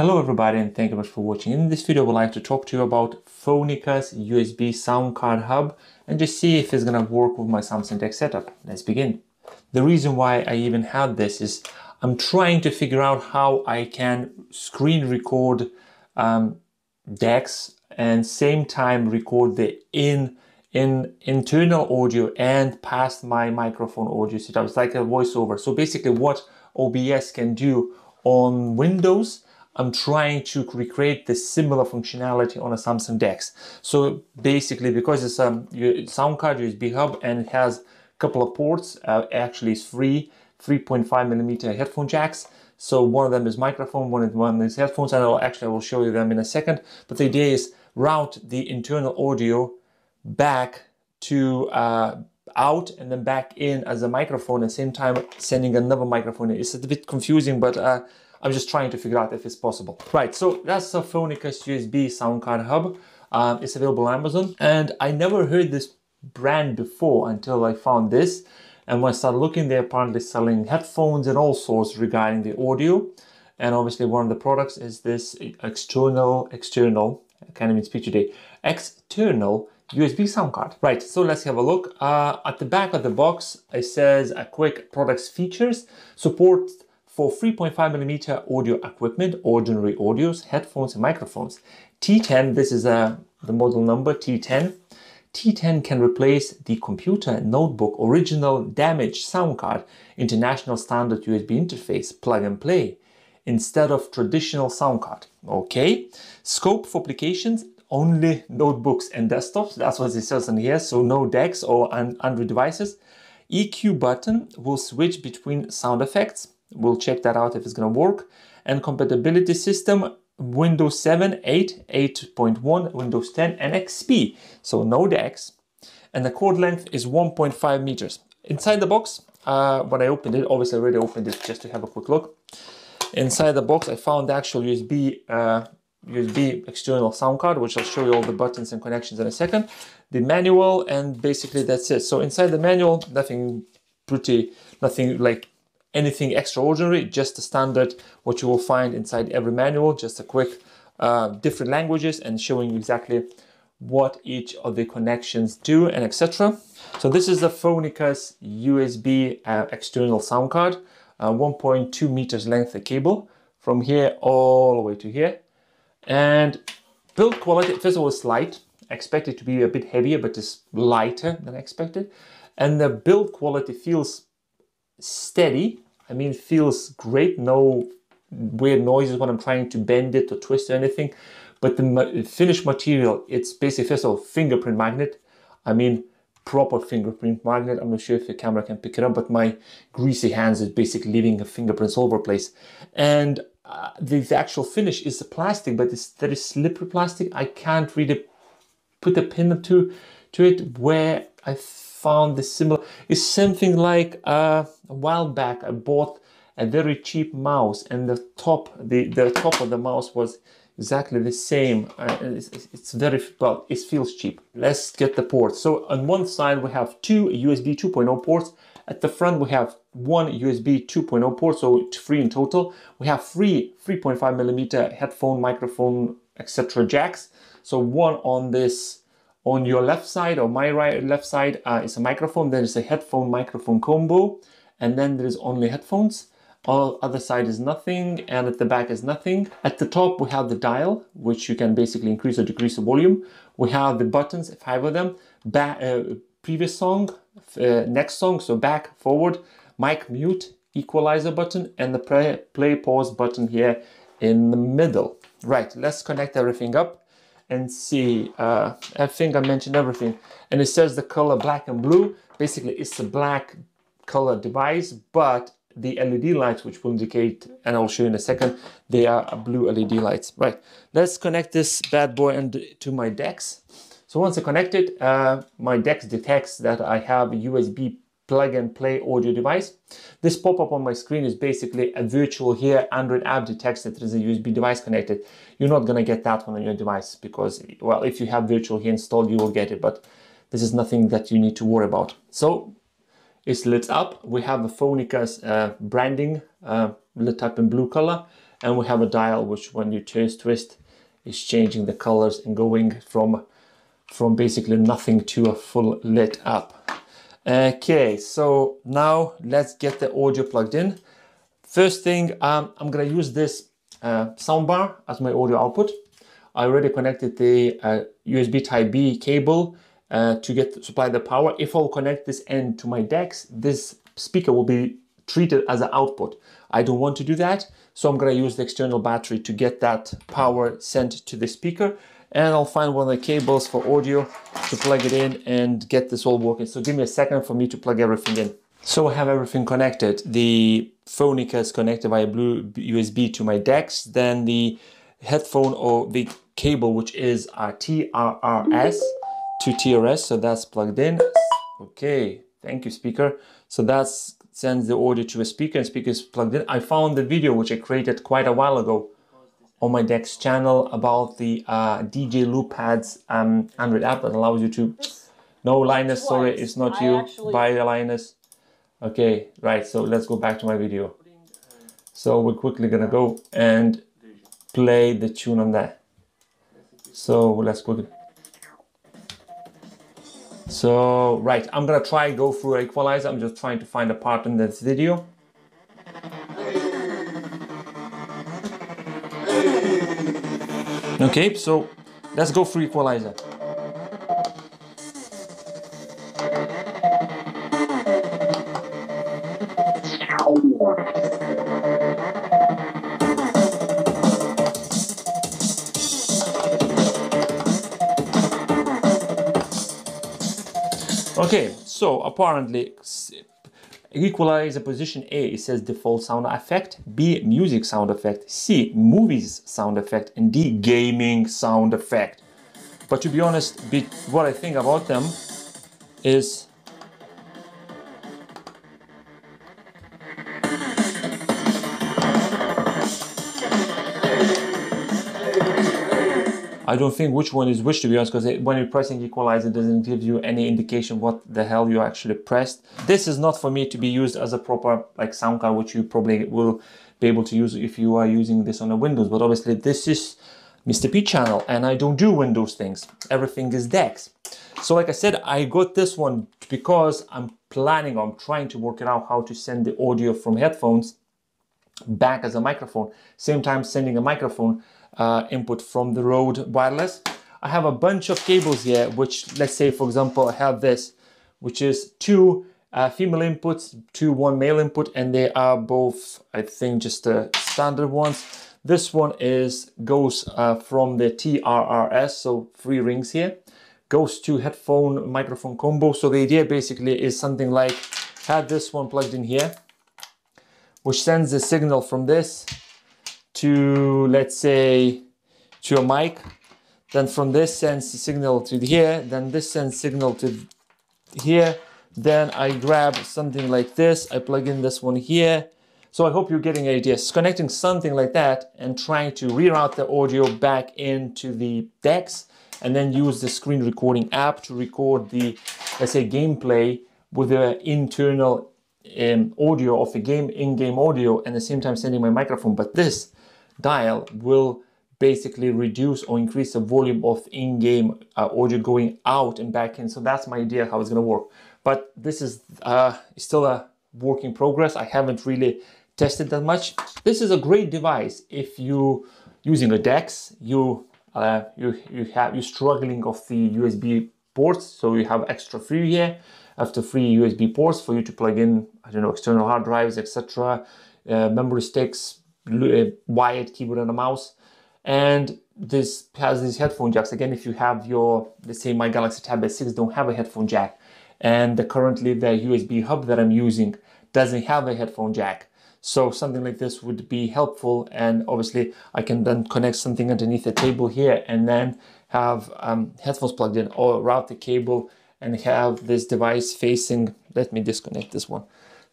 Hello everybody and thank you much for watching. In this video I would like to talk to you about Phoinikas USB sound card hub and just see if it's gonna work with my Samsung DeX setup. Let's begin. The reason why I even had this is I'm trying to figure out how I can screen record um, DeX and same time record the in in internal audio and past my microphone audio setup. It's like a voiceover. So basically what OBS can do on Windows, I'm trying to recreate the similar functionality on a Samsung DeX. So basically, because it's a sound card USB hub and it has a couple of ports, uh, actually it's free 3.5 millimeter headphone jacks. So one of them is microphone, one, is one is headphones, and I'll actually I will show you them in a second. But the idea is route the internal audio back to uh, out and then back in as a microphone at the same time sending another microphone. It's a bit confusing, but uh, I'm just trying to figure out if it's possible. Right, so that's a Phoinikas USB sound card hub. Um, it's available on Amazon and I never heard this brand before until I found this. And when I started looking, they're apparently selling headphones and all sorts regarding the audio. And obviously one of the products is this external, external, I can't even speak today, external USB sound card. Right, so let's have a look. Uh, at the back of the box, it says a quick products features, support for 3.5mm audio equipment, ordinary audios, headphones and microphones. T10, this is uh, the model number, T10. T10 can replace the computer notebook original damaged sound card international standard USB interface plug and play instead of traditional sound card. Okay. Scope for applications only notebooks and desktops. That's what it says in here. So no DeX or Android devices. EQ button will switch between sound effects. We'll check that out if it's going to work. And compatibility system Windows 7, 8, 8.1, Windows 10, and XP. So no DeX. And the cord length is 1.5 meters. Inside the box, uh, when I opened it, obviously I already opened it just to have a quick look. Inside the box, I found the actual USB uh, USB external sound card, which I'll show you all the buttons and connections in a second. The manual, and basically that's it. So inside the manual, nothing pretty, nothing like anything extraordinary, just the standard, what you will find inside every manual, just a quick uh, different languages and showing you exactly what each of the connections do and etc. So this is the Phoinikas USB uh, external sound card, uh, 1.2 meters length of cable from here all the way to here. And build quality, first of all, it's light. I expect it to be a bit heavier, but it's lighter than expected. And the build quality feels steady. I mean, feels great. No weird noises when I'm trying to bend it or twist or anything. But the finished material, it's basically, first of all, fingerprint magnet. I mean, proper fingerprint magnet. I'm not sure if the camera can pick it up, but my greasy hands is basically leaving fingerprints all over place. And uh, the, the, actual finish is the plastic, but it's very slippery plastic. I can't really put a pin to, to it where I found this similar. It's something like uh, a while back I bought a very cheap mouse and the top, the, the top of the mouse was exactly the same. Uh, it's, it's, very, well, it feels cheap. Let's get the ports. So on one side we have two USB 2.0 ports at the front, we have one USB 2.0 port, so three in total. We have three 3.5 millimeter headphone, microphone, etc. jacks. So one on this, on your left side or my right left side uh, is a microphone. Then it's a headphone microphone combo, and then there is only headphones. All other side is nothing, and at the back is nothing. At the top, we have the dial, which you can basically increase or decrease the volume. We have the buttons, five of them. Ba uh, previous song, uh, next song, so back, forward, mic mute, equalizer button, and the play, play pause button here in the middle. Right, let's connect everything up and see. Uh, I think I mentioned everything. And it says the color black and blue. Basically, it's a black color device, but the LED lights, which will indicate, and I'll show you in a second, they are blue LED lights. Right, let's connect this bad boy and to my DeX. So once I connect it, uh, my DeX detects that I have a USB plug and play audio device. This pop-up on my screen is basically a VirtualHere Android app detects that there is a USB device connected. You're not gonna get that one on your device because, well, if you have VirtualHere installed, you will get it, but this is nothing that you need to worry about. So it's lit up. We have a Phoinikas uh, branding uh, lit up in blue color And we have a dial which when you twist, twist, is changing the colors and going from, from basically nothing to a full lit up. Okay, so now let's get the audio plugged in. First thing, um, I'm gonna use this uh, soundbar as my audio output. I already connected the uh, USB Type B cable uh, to get supply the power. If I'll connect this end to my DeX, this speaker will be treated as an output. I don't want to do that, so I'm gonna use the external battery to get that power sent to the speaker and I'll find one of the cables for audio to plug it in and get this all working. So give me a second for me to plug everything in. So I have everything connected. The Phonica is connected via blue USB to my DeX. Then the headphone or the cable, which is a TRRS to TRS. So that's plugged in. Okay, thank you speaker. So that sends the audio to a speaker and speaker is plugged in. I found the video which I created quite a while ago on my DeX channel about the uh, DJ Loop Pads um, Android app that allows you to. No, Linus, sorry, it's not you. Actually... Bye, Linus. Okay, right, so let's go back to my video. So we're quickly gonna go and play the tune on that. So let's quickly. So, right, I'm gonna try go through equalizer. I'm just trying to find a part in this video. Okay, so let's go through equalizer. Okay, so apparently equalizer position A, it says default sound effect, B, music sound effect, C, movies sound effect, and D, gaming sound effect. But to be honest, what I think about them is I don't think which one is which to be honest, because when you're pressing equalize, it doesn't give you any indication what the hell you actually pressed. This is not for me to be used as a proper like sound card, which you probably will be able to use if you are using this on a Windows. But obviously this is Mr. P channel and I don't do Windows things. Everything is DeX. So like I said, I got this one because I'm planning, I'm trying to work it out how to send the audio from headphones back as a microphone. Same time sending a microphone uh, input from the Rode Wireless. I have a bunch of cables here, which let's say, for example, I have this, which is two uh, female inputs, two one male input, and they are both, I think, just the standard ones. This one is goes uh, from the TRRS, so three rings here, goes to headphone microphone combo. So the idea basically is something like have this one plugged in here, which sends the signal from this to, let's say, to a mic. Then from this sends the signal to here. Then this sends signal to here. Then I grab something like this. I plug in this one here. So I hope you're getting ideas. Connecting something like that and trying to reroute the audio back into the DeX and then use the screen recording app to record the, let's say, gameplay with the internal um, audio of the game, in-game audio, and at the same time sending my microphone. But this dial will basically reduce or increase the volume of in-game uh, audio going out and back in. So that's my idea how it's going to work. But this is uh, still a work in progress. I haven't really tested that much. This is a great device if you using a DeX, you uh, you you have you struggling of the USB ports, so you have extra free here after free USB ports for you to plug in I don't know external hard drives, etc. Uh, memory sticks, wired keyboard and a mouse. And this has these headphone jacks. Again, if you have your, let's say my Galaxy Tab S6 don't have a headphone jack. And the, currently the USB hub that I'm using doesn't have a headphone jack. So something like this would be helpful. And obviously I can then connect something underneath the table here and then have um, headphones plugged in or route the cable and have this device facing, let me disconnect this one,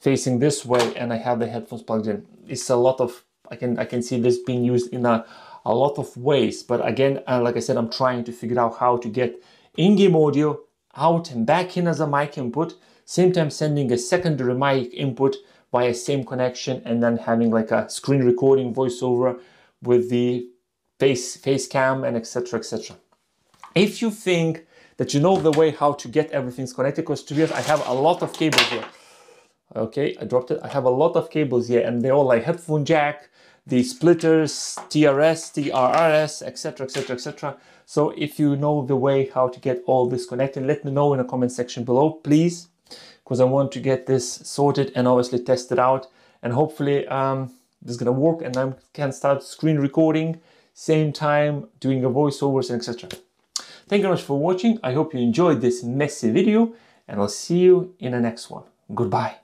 facing this way and I have the headphones plugged in. It's a lot of I can I can see this being used in a, a lot of ways. But again, uh, like I said, I'm trying to figure out how to get in-game audio out and back in as a mic input, same time sending a secondary mic input via same connection and then having like a screen recording voiceover with the face face cam and etc etc if you think that you know the way how to get everything's connected because to be honest i have a lot of cables here okay i dropped it. I have a lot of cables here and they're all like headphone jack the splitters trs trrs etc etc etc so if you know the way how to get all this connected let me know in the comment section below please because i want to get this sorted and obviously test it out. And hopefully um, this is gonna work and I can start screen recording same time doing a voiceovers and etc thank you very much for watching. I hope you enjoyed this messy video and i'll see you in the next one. Goodbye